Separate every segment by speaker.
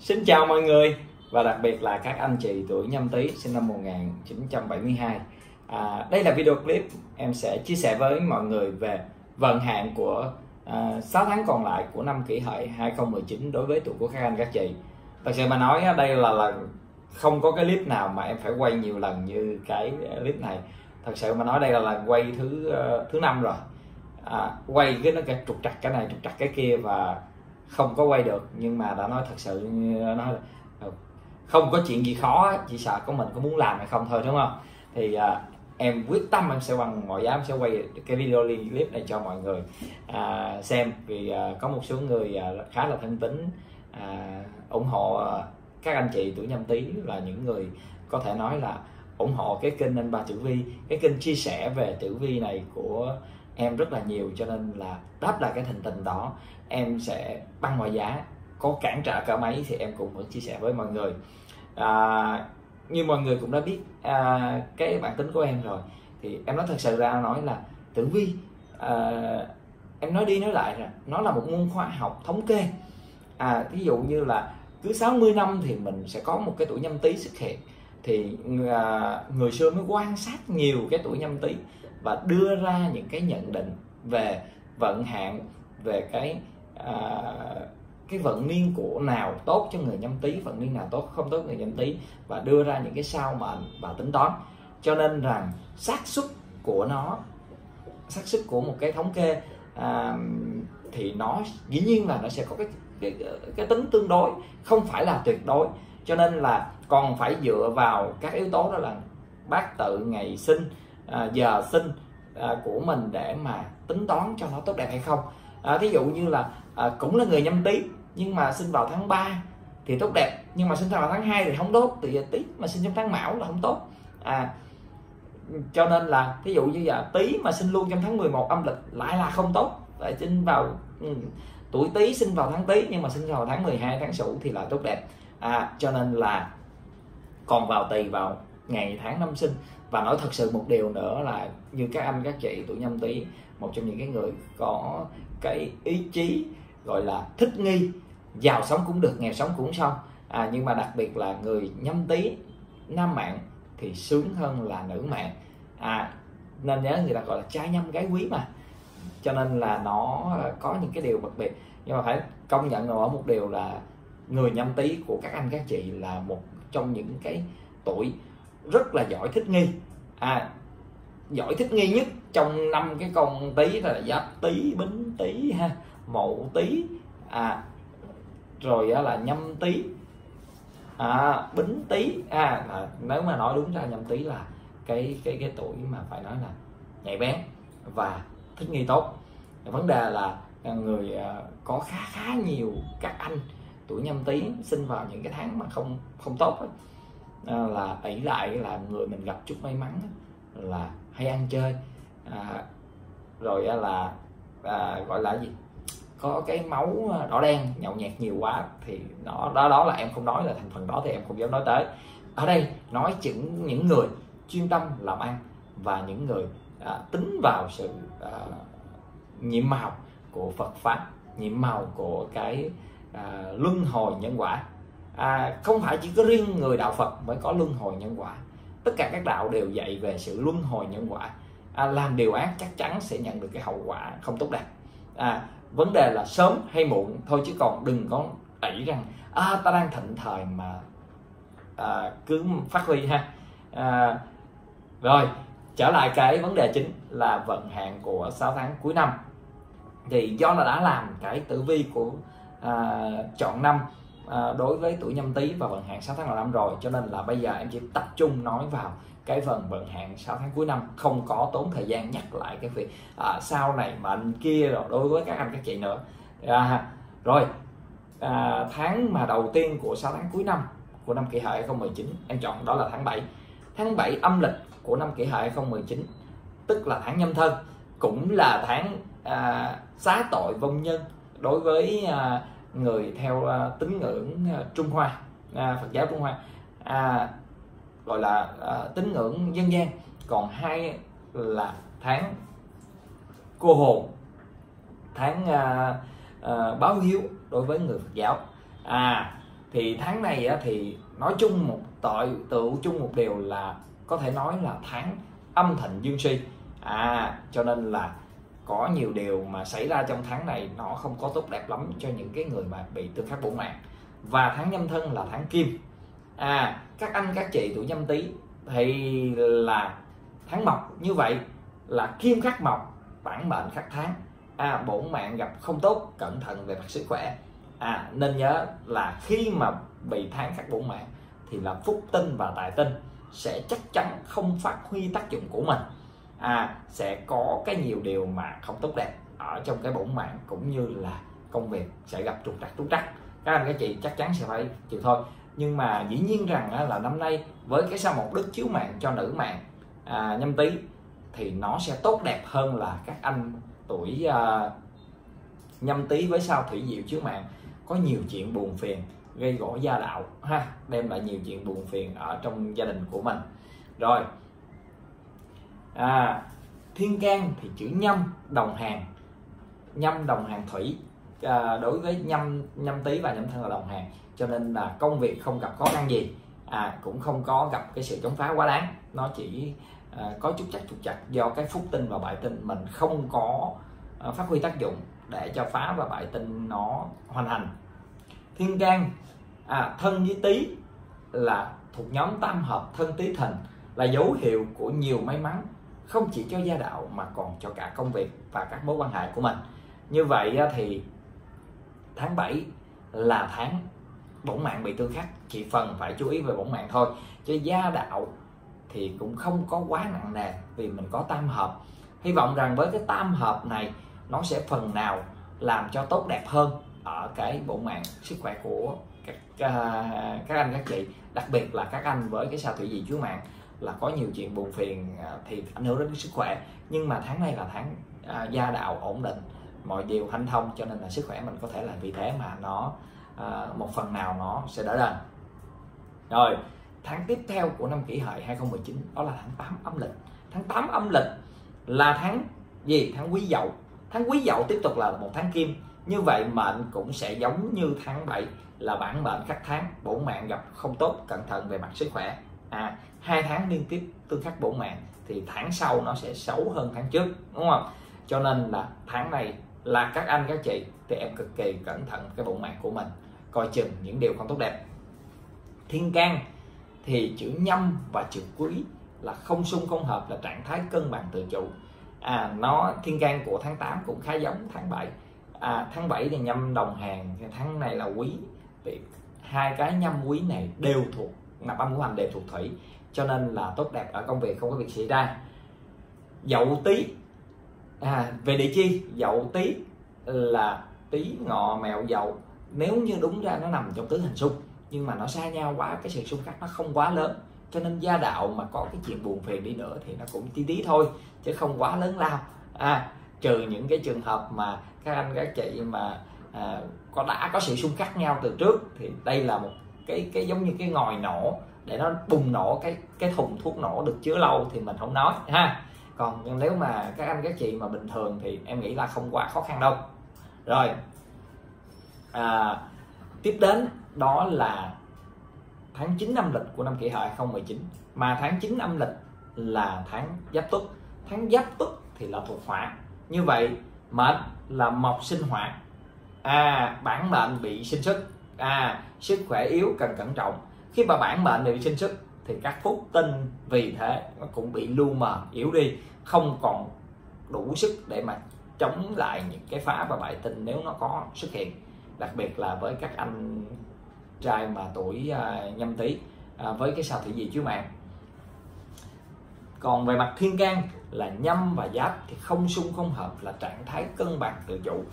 Speaker 1: Xin chào mọi người và đặc biệt là các anh chị tuổi nhâm tý sinh năm 1972 à, Đây là video clip em sẽ chia sẻ với mọi người về vận hạn của à, 6 tháng còn lại của năm kỷ hợi 2019 đối với tuổi của các anh các chị. Thật sự mà nói đây là lần không có cái clip nào mà em phải quay nhiều lần như cái à, clip này. Thật sự mà nói đây là lần quay thứ uh, thứ năm rồi. À, quay cái nó cái trục trặc cái này trục trặc cái kia và không có quay được nhưng mà đã nói thật sự nói là không có chuyện gì khó chỉ sợ có mình có muốn làm hay không thôi đúng không? Thì à, em quyết tâm em sẽ bằng mọi giá em sẽ quay cái video clip này cho mọi người à, xem. Vì à, có một số người à, khá là thân tính à, ủng hộ à, các anh chị tuổi nhâm tý là những người có thể nói là ủng hộ cái kênh anh ba tử vi. Cái kênh chia sẻ về tử vi này của em rất là nhiều cho nên là đáp lại cái thành tình đó em sẽ băng mọi giá có cản trở cả mấy thì em cũng vẫn chia sẻ với mọi người. À, như mọi người cũng đã biết à, cái bản tính của em rồi thì em nói thật sự ra nói là tử vi à, em nói đi nói lại là nó là một môn khoa học thống kê. À ví dụ như là cứ 60 năm thì mình sẽ có một cái tuổi nhâm tý xuất hiện thì à, người xưa mới quan sát nhiều cái tuổi nhâm tý và đưa ra những cái nhận định về vận hạn về cái à, cái vận niên của nào tốt cho người nhâm tý vận niên nào tốt không tốt người nhâm tý và đưa ra những cái sao mệnh và tính toán. Cho nên rằng xác suất của nó xác suất của một cái thống kê à, thì nó dĩ nhiên là nó sẽ có cái, cái cái tính tương đối không phải là tuyệt đối. Cho nên là còn phải dựa vào các yếu tố đó là bát tự ngày sinh à, giờ sinh à, của mình để mà tính toán cho nó tốt đẹp hay không. À, thí dụ như là à, cũng là người nhâm tý nhưng mà sinh vào tháng 3 thì tốt đẹp nhưng mà sinh vào tháng 2 thì không tốt thì tý mà sinh trong tháng mão là không tốt. À cho nên là thí dụ như là tý mà sinh luôn trong tháng 11 âm lịch lại là không tốt. Tại sinh vào ừ, tuổi tý sinh vào tháng tý nhưng mà sinh vào tháng 12 tháng sửu thì là tốt đẹp. À, cho nên là còn vào tùy vào ngày tháng năm sinh và nói thật sự một điều nữa là như các anh các chị tuổi nhâm tý một trong những cái người có cái ý chí gọi là thích nghi giàu sống cũng được nghèo sống cũng xong. À, nhưng mà đặc biệt là người nhâm tý nam mạng thì sướng hơn là nữ mạng. À nên nhớ người ta gọi là trai nhâm gái quý mà. Cho nên là nó có những cái điều đặc biệt. Nhưng mà phải công nhận ở một điều là người nhâm tý của các anh các chị là một trong những cái tuổi rất là giỏi thích nghi. À giỏi thích nghi nhất trong năm cái con tí là giáp tý bính tý ha mậu tý à rồi á là nhâm tý à, bính tý à à nếu mà nói đúng ra nhâm tý là cái cái cái tuổi mà phải nói là nhạy bén và thích nghi tốt. Vấn đề là à, người à, có khá khá nhiều các anh tuổi nhâm tý sinh vào những cái tháng mà không không tốt ấy. Ờ, là ỷ lại là người mình gặp chút may mắn là hay ăn chơi. À, rồi là à, gọi là gì? Có cái máu à, đỏ đen nhậu nhẹt nhiều quá thì nó đó đó là em không nói là thành phần đó thì em không dám nói tới. Ở đây nói chừng những người chuyên tâm làm ăn và những người à, tính vào sự à, nhiệm màu của Phật pháp nhiệm màu của cái à, luân hồi nhân quả à, không phải chỉ có riêng người đạo Phật mới có luân hồi nhân quả. Tất cả các đạo đều dạy về sự luân hồi nhân quả. À, làm điều ác chắc chắn sẽ nhận được cái hậu quả không tốt đẹp. À, vấn đề là sớm hay muộn thôi chứ còn đừng có đẩy rằng à, ta đang thịnh thời mà à, cứ phát huy ha. À, rồi trở lại cái vấn đề chính là vận hạn của 6 tháng cuối năm. Thì do là đã làm cái tử vi của à, chọn năm à, đối với tuổi nhâm tý và vận hạn 6 tháng đầu năm rồi cho nên là bây giờ em chỉ tập trung nói vào cái phần vận hạn 6 tháng cuối năm không có tốn thời gian nhắc lại cái việc à, sau này mệnh kia rồi đối với các anh các chị nữa. À, rồi à, tháng mà đầu tiên của 6 tháng cuối năm của năm kỷ hợi 2019 em chọn đó là tháng 7 tháng 7 âm lịch của năm kỷ hợi 2019 tức là tháng nhâm thân cũng là tháng à, xá tội vong nhân đối với à, người theo uh, tín ngưỡng uh, Trung Hoa uh, Phật giáo Trung Hoa. À, gọi là uh, tín ngưỡng dân gian. Còn hai là tháng cô hồn tháng uh, uh, báo hiếu đối với người Phật giáo. À thì tháng này á, thì nói chung một tội tự chung một điều là có thể nói là tháng âm thịnh dương suy à cho nên là có nhiều điều mà xảy ra trong tháng này, nó không có tốt đẹp lắm cho những cái người mà bị tương khắc bổn mạng. Và tháng nhâm thân là tháng kim. À các anh, các chị tuổi nhâm tý thì là tháng mộc. Như vậy là kim khắc mộc, bản mệnh khắc tháng. À bổn mạng gặp không tốt, cẩn thận về mặt sức khỏe. À nên nhớ là khi mà bị tháng khắc bổn mạng thì là phúc tinh và tài tinh sẽ chắc chắn không phát huy tác dụng của mình à sẽ có cái nhiều điều mà không tốt đẹp ở trong cái bổn mạng cũng như là công việc sẽ gặp trục trặc trục trặc các anh các chị chắc chắn sẽ phải chịu thôi. Nhưng mà dĩ nhiên rằng là năm nay với cái sao một đức chiếu mạng cho nữ mạng à, nhâm tý thì nó sẽ tốt đẹp hơn là các anh tuổi à, nhâm tý với sao thủy diệu chiếu mạng. Có nhiều chuyện buồn phiền gây gỗ gia đạo ha đem lại nhiều chuyện buồn phiền ở trong gia đình của mình. Rồi à, thiên can thì chữ nhâm đồng hàng. Nhâm đồng hàng thủy. À, đối với nhâm nhâm tý và nhâm thân là đồng hàng. Cho nên là công việc không gặp khó khăn gì. À cũng không có gặp cái sự chống phá quá đáng. Nó chỉ à, có chút chắc chút chặt do cái phúc tinh và bại tinh mình không có à, phát huy tác dụng để cho phá và bại tinh nó hoàn thành thiên can à, thân với tý là thuộc nhóm tam hợp thân tý thìn là dấu hiệu của nhiều may mắn không chỉ cho gia đạo mà còn cho cả công việc và các mối quan hệ của mình. Như vậy thì tháng 7 là tháng bổn mạng bị tương khắc chỉ phần phải chú ý về bổn mạng thôi. Cho gia đạo thì cũng không có quá nặng nề vì mình có tam hợp. Hy vọng rằng với cái tam hợp này nó sẽ phần nào làm cho tốt đẹp hơn ở cái bổn mạng sức khỏe của các, à, các anh các chị đặc biệt là các anh với cái sao thủy dị chúa mạng là có nhiều chuyện buồn phiền à, thì ảnh hưởng đến sức khỏe. Nhưng mà tháng này là tháng à, gia đạo ổn định mọi điều hanh thông cho nên là sức khỏe mình có thể là vì thế mà nó à, một phần nào nó sẽ đỡ đần. Rồi tháng tiếp theo của năm kỷ hợi 2019 đó là tháng 8 âm lịch. Tháng 8 âm lịch là tháng gì? Tháng quý dậu. Tháng quý dậu tiếp tục là một tháng kim. Như vậy mệnh cũng sẽ giống như tháng 7 là bản mệnh các tháng bổn mạng gặp không tốt cẩn thận về mặt sức khỏe à hai tháng liên tiếp tương khắc bổ mạng thì tháng sau nó sẽ xấu hơn tháng trước đúng không? Cho nên là tháng này là các anh các chị thì em cực kỳ cẩn thận cái bộ mạng của mình coi chừng những điều không tốt đẹp. Thiên can thì chữ nhâm và chữ quý là không xung không hợp là trạng thái cân bằng tự chủ. À nó thiên can của tháng 8 cũng khá giống tháng 7 à, tháng 7 thì nhâm đồng hàng tháng này là quý. Thì hai cái nhâm quý này đều thuộc nạp âm của hành đều thuộc thủy. Cho nên là tốt đẹp ở công việc không có việc xảy ra. Dậu tý à, về địa chi dậu tý là tý ngọ mẹo dậu. Nếu như đúng ra nó nằm trong tứ hành xung nhưng mà nó xa nhau quá cái sự xung khắc nó không quá lớn. Cho nên gia đạo mà có cái chuyện buồn phiền đi nữa thì nó cũng tí tí thôi chứ không quá lớn lao. À trừ những cái trường hợp mà các anh các chị mà à, có đã có sự xung khắc nhau từ trước thì đây là một cái cái giống như cái ngòi nổ để nó bùng nổ cái cái thùng thuốc nổ được chứa lâu thì mình không nói ha. Còn nếu mà các anh các chị mà bình thường thì em nghĩ là không quá khó khăn đâu. Rồi à, tiếp đến đó là tháng 9 âm lịch của năm kỷ hợi 2019 mà tháng 9 âm lịch là tháng giáp tuất tháng giáp tuất thì là thuộc hỏa như vậy mệnh là mộc sinh hỏa à bản mệnh bị sinh sức à sức khỏe yếu cần cẩn trọng. Khi mà bản mệnh bị sinh sức thì các phúc tinh vì thế nó cũng bị lu mờ yếu đi. Không còn đủ sức để mà chống lại những cái phá và bại tinh nếu nó có xuất hiện. Đặc biệt là với các anh trai mà tuổi uh, nhâm tý uh, với cái sao thủy gì chiếu mạng còn về mặt thiên can là nhâm và giáp thì không xung không hợp là trạng thái cân bằng tự chủ.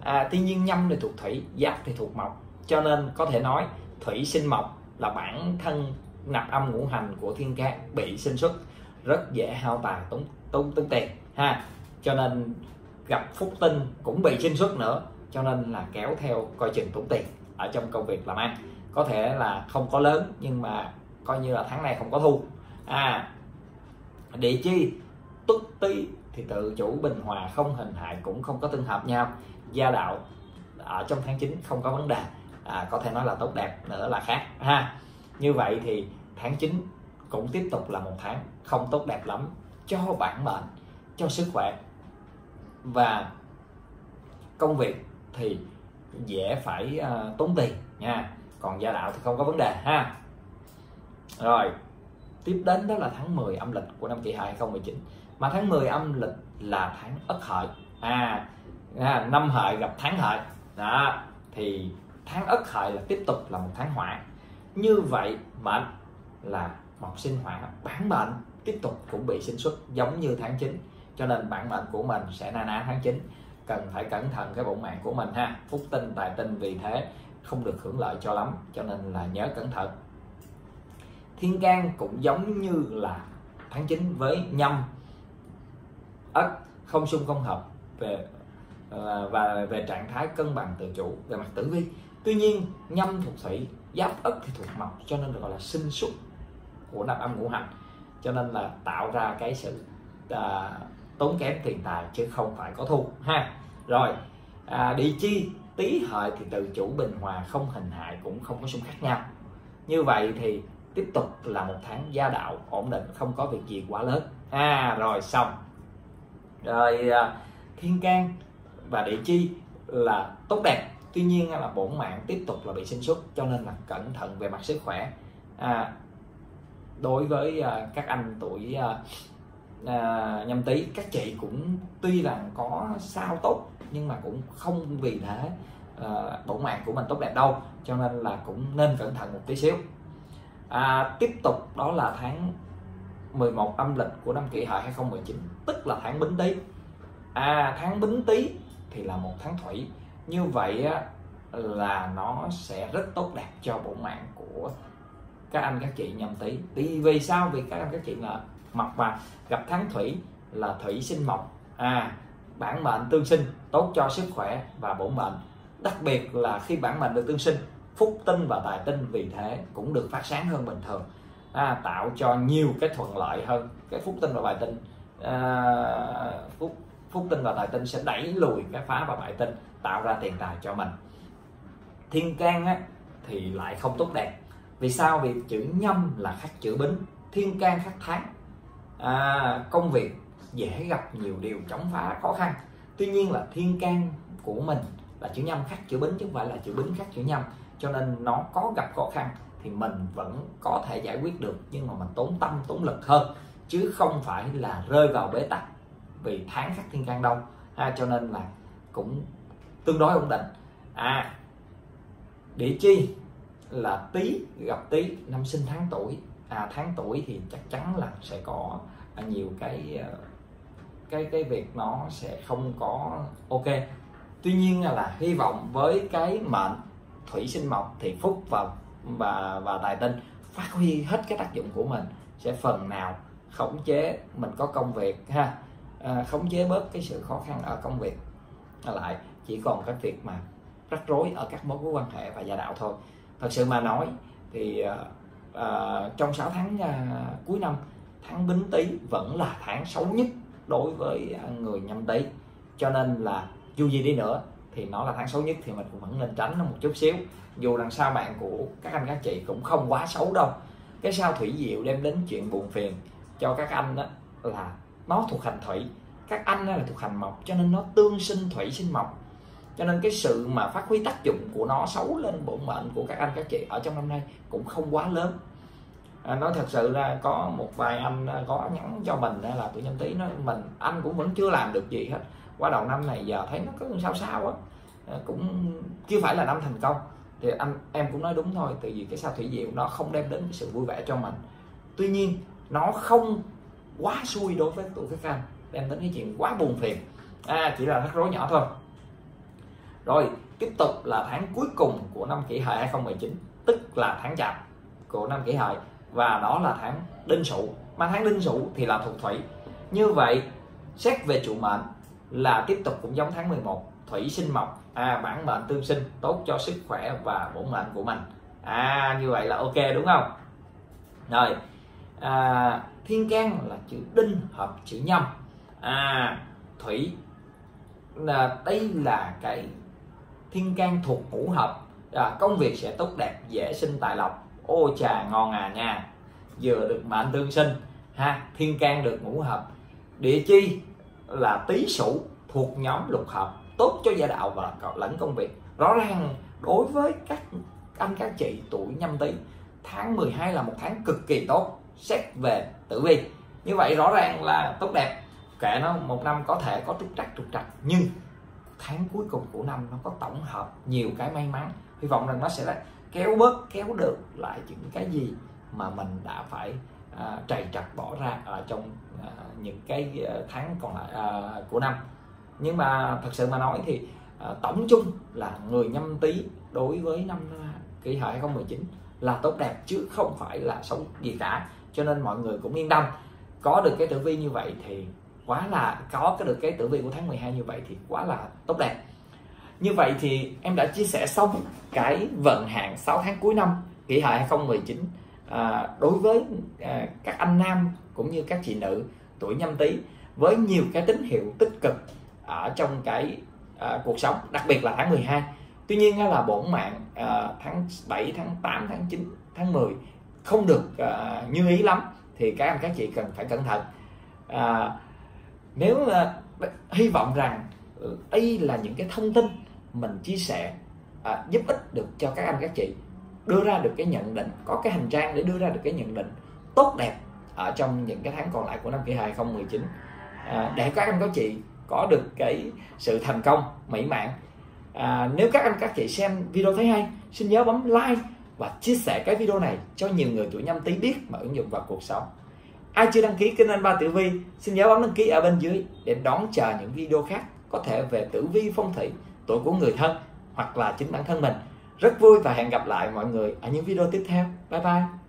Speaker 1: À, tuy nhiên nhâm thì thuộc thủy giáp thì thuộc mộc cho nên có thể nói thủy sinh mộc là bản thân nạp âm ngũ hành của thiên can bị sinh xuất, rất dễ hao tài tốn tốn tốn tiền, ha. Cho nên gặp phúc tinh cũng bị sinh xuất nữa, cho nên là kéo theo coi chừng tốn tiền ở trong công việc làm ăn. Có thể là không có lớn, nhưng mà coi như là tháng này không có thu à địa chi tức tý thì tự chủ bình hòa, không hình hại cũng không có tương hợp nhau. Gia đạo ở trong tháng 9 không có vấn đề à, có thể nói là tốt đẹp nữa là khác ha. Như vậy thì tháng 9 cũng tiếp tục là một tháng không tốt đẹp lắm cho bản mệnh cho sức khỏe. Và công việc thì dễ phải uh, tốn tiền nha. Còn gia đạo thì không có vấn đề ha. Rồi tiếp đến đó là tháng 10 âm lịch của năm kỷ hợi 2019 mà tháng 10 âm lịch là tháng ất hợi. À, à năm hợi gặp tháng hợi. Đó thì tháng ất hợi là tiếp tục là một tháng hỏa như vậy mệnh là một sinh hỏa bản mệnh tiếp tục cũng bị sinh xuất giống như tháng 9 cho nên bản mệnh của mình sẽ na ná tháng 9 cần phải cẩn thận cái bổn mạng của mình ha. Phúc tinh, tài tinh vì thế không được hưởng lợi cho lắm, cho nên là nhớ cẩn thận. Thiên can cũng giống như là tháng 9 với nhâm. Ất không xung không hợp về ờ, và về trạng thái cân bằng tự chủ, về mặt tử vi tuy nhiên nhâm thuộc thủy giáp ất thì thuộc mộc cho nên được gọi là sinh xuất của năm âm ngũ hành. Cho nên là tạo ra cái sự à, tốn kém tiền tài chứ không phải có thu ha. Rồi à, địa chi tý hợi thì tự chủ bình hòa không hình hại cũng không có xung khắc nhau. Như vậy thì tiếp tục là một tháng gia đạo ổn định không có việc gì quá lớn. À rồi xong. Rồi à, thiên can và địa chi là tốt đẹp tuy nhiên là bổn mạng tiếp tục là bị sinh xuất cho nên là cẩn thận về mặt sức khỏe. À, đối với à, các anh tuổi à, à, nhâm tý các chị cũng tuy là có sao tốt nhưng mà cũng không vì thế à, bổn mạng của mình tốt đẹp đâu cho nên là cũng nên cẩn thận một tí xíu. À, tiếp tục đó là tháng 11 âm lịch của năm kỷ hợi 2019 tức là tháng bính tý. À tháng bính tý thì là một tháng thủy như vậy á, là nó sẽ rất tốt đẹp cho bộ mạng của các anh các chị nhầm tí thì vì sao? Vì các anh các chị là mộc mà. Gặp tháng thủy là thủy sinh mộc. À bản mệnh tương sinh tốt cho sức khỏe và bổ mệnh. Đặc biệt là khi bản mệnh được tương sinh phúc tinh và tài tinh vì thế cũng được phát sáng hơn bình thường. À, tạo cho nhiều cái thuận lợi hơn cái phúc tinh và tài tinh. À, phúc phúc tinh và tài tinh sẽ đẩy lùi cái phá và bại tinh tạo ra tiền tài cho mình. Thiên can á, thì lại không tốt đẹp. Vì sao? Vì chữ nhâm là khắc chữ bính thiên can khắc tháng. À, công việc dễ gặp nhiều điều chống phá khó khăn. Tuy nhiên là thiên can của mình là chữ nhâm khắc chữ bính chứ không phải là chữ bính khắc chữ nhâm. Cho nên nó có gặp khó khăn thì mình vẫn có thể giải quyết được nhưng mà mình tốn tâm tốn lực hơn chứ không phải là rơi vào bế tắc vì tháng khắc thiên can đâu. À, cho nên là cũng tương đối ổn định. À địa chi là tý gặp tý năm sinh tháng tuổi. À tháng tuổi thì chắc chắn là sẽ có à, nhiều cái à, cái cái việc nó sẽ không có ok. Tuy nhiên là hy vọng với cái mệnh thủy sinh mộc thì phúc và và và tài tinh phát huy hết cái tác dụng của mình sẽ phần nào khống chế mình có công việc ha. À, khống chế bớt cái sự khó khăn ở công việc. Lại chỉ còn cái việc mà rắc rối ở các mối quan hệ và gia đạo thôi. Thật sự mà nói thì uh, trong 6 tháng uh, cuối năm tháng bính tý vẫn là tháng xấu nhất đối với người nhâm tý. Cho nên là dù gì đi nữa thì nó là tháng xấu nhất thì mình cũng vẫn nên tránh nó một chút xíu. Dù đằng sau bạn của các anh các chị cũng không quá xấu đâu. Cái sao thủy diệu đem đến chuyện buồn phiền cho các anh đó là nó thuộc hành thủy. Các anh là thuộc hành mộc cho nên nó tương sinh thủy sinh mộc cho nên cái sự mà phát huy tác dụng của nó xấu lên bổn mệnh của các anh các chị ở trong năm nay cũng không quá lớn. À, nói thật sự là có một vài anh à, có nhắn cho mình à, là tuổi nhâm tý nói mình anh cũng vẫn chưa làm được gì hết. Qua đầu năm này giờ thấy nó có sao sao á à, cũng chưa phải là năm thành công. Thì anh em cũng nói đúng thôi tại vì cái sao thủy diệu nó không đem đến cái sự vui vẻ cho mình. Tuy nhiên nó không quá xui đối với tuổi các anh đem đến cái chuyện quá buồn phiền. À chỉ là rắc rối nhỏ thôi rồi tiếp tục là tháng cuối cùng của năm kỷ hợi 2019 tức là tháng chạp của năm kỷ hợi. Và đó là tháng đinh sửu. Mà tháng đinh sửu thì là thuộc thủy. Như vậy xét về trụ mệnh là tiếp tục cũng giống tháng 11 thủy sinh mộc à bản mệnh tương sinh tốt cho sức khỏe và bổn mệnh của mình. À như vậy là ok đúng không? Rồi à, thiên can là chữ đinh hợp chữ nhâm. À thủy là đây là cái thiên can thuộc ngũ hợp à, công việc sẽ tốt đẹp dễ sinh tài lộc. Ô trà ngon à nha. Vừa được mệnh tương sinh ha thiên can được ngũ hợp địa chi là tý sửu thuộc nhóm lục hợp tốt cho gia đạo và lẫn công việc. Rõ ràng đối với các anh các chị tuổi nhâm tý tháng 12 là một tháng cực kỳ tốt xét về tử vi. Như vậy rõ ràng là tốt đẹp. Kệ nó một năm có thể có trục trặc trục trặc. Nhưng tháng cuối cùng của năm nó có tổng hợp nhiều cái may mắn. Hy vọng rằng nó sẽ kéo bớt kéo được lại những cái gì mà mình đã phải à, trầy trật bỏ ra ở trong à, những cái à, tháng còn lại à, của năm. Nhưng mà thật sự mà nói thì à, tổng chung là người nhâm tý đối với năm kỷ hợi 2019 là tốt đẹp chứ không phải là xấu gì cả. Cho nên mọi người cũng yên tâm. Có được cái tử vi như vậy thì quá là có cái được cái tử vi của tháng 12 như vậy thì quá là tốt đẹp. Như vậy thì em đã chia sẻ xong cái vận hạn 6 tháng cuối năm kỷ hợi 2019 à, đối với à, các anh nam cũng như các chị nữ tuổi nhâm tý với nhiều cái tín hiệu tích cực ở trong cái à, cuộc sống đặc biệt là tháng 12 tuy nhiên là bổn mạng à, tháng 7 tháng 8 tháng 9 tháng 10 không được à, như ý lắm thì các anh các chị cần phải cẩn thận. À, nếu à, hy vọng rằng ừ, đây là những cái thông tin mình chia sẻ à, giúp ích được cho các anh các chị đưa ra được cái nhận định có cái hành trang để đưa ra được cái nhận định tốt đẹp ở trong những cái tháng còn lại của năm kỷ 2019 à, để các anh các chị có được cái sự thành công mỹ mãn. À, nếu các anh các chị xem video thấy hay xin nhớ bấm like và chia sẻ cái video này cho nhiều người tuổi nhâm tý biết mà ứng dụng vào cuộc sống ai chưa đăng ký kênh anh ba tử vi, xin nhớ bấm đăng ký ở bên dưới để đón chờ những video khác có thể về tử vi phong thủy, tuổi của người thân hoặc là chính bản thân mình. Rất vui và hẹn gặp lại mọi người ở những video tiếp theo. Bye bye.